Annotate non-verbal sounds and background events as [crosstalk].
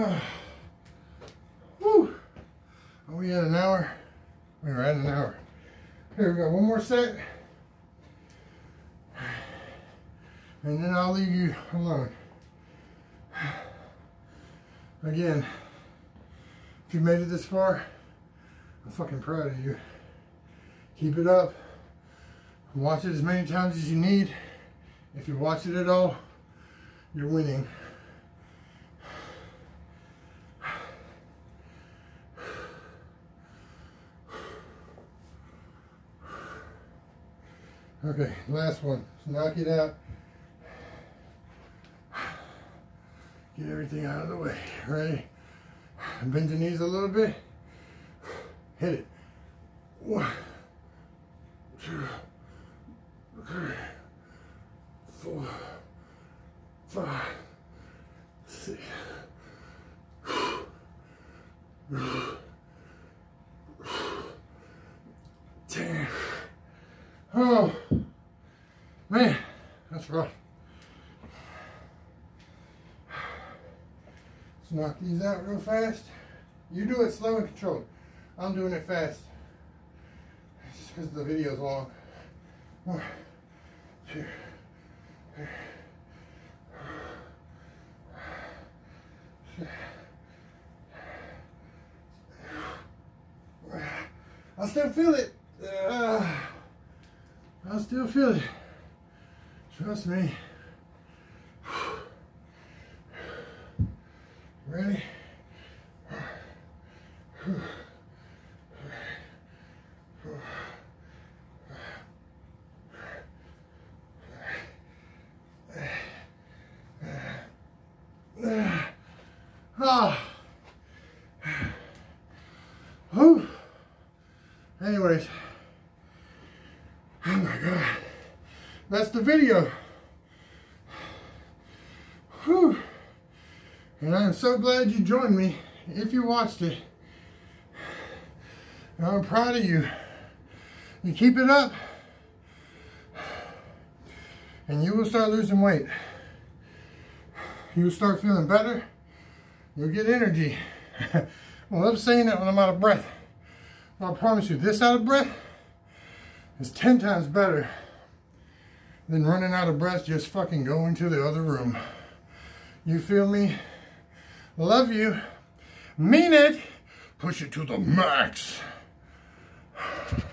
Oh. [sighs] Whew. Are we at an hour? We are at an hour. Here we go, one more set. And then I'll leave you alone. Again, if you made it this far, I'm fucking proud of you. Keep it up. Watch it as many times as you need. If you watch it at all, you're winning. Okay, last one. Knock it out. Get everything out of the way. Ready? Bend your knees a little bit. Hit it. One, two, three, four, five, Oh, man, that's rough. Let's knock these out real fast. You do it slow and controlled. I'm doing it fast. Just because the video's long. One, two, three, I still feel it. Uh, I still feel it. Trust me. Ready? Ah. Anyways. My God. That's the video. Whew. And I am so glad you joined me if you watched it. I'm proud of you. You keep it up and you will start losing weight. You'll start feeling better. You'll get energy. [laughs] I love saying that when I'm out of breath. I promise you, this out of breath is 10 times better than running out of breath just fucking going to the other room. You feel me? Love you. Mean it. Push it to the max. [sighs]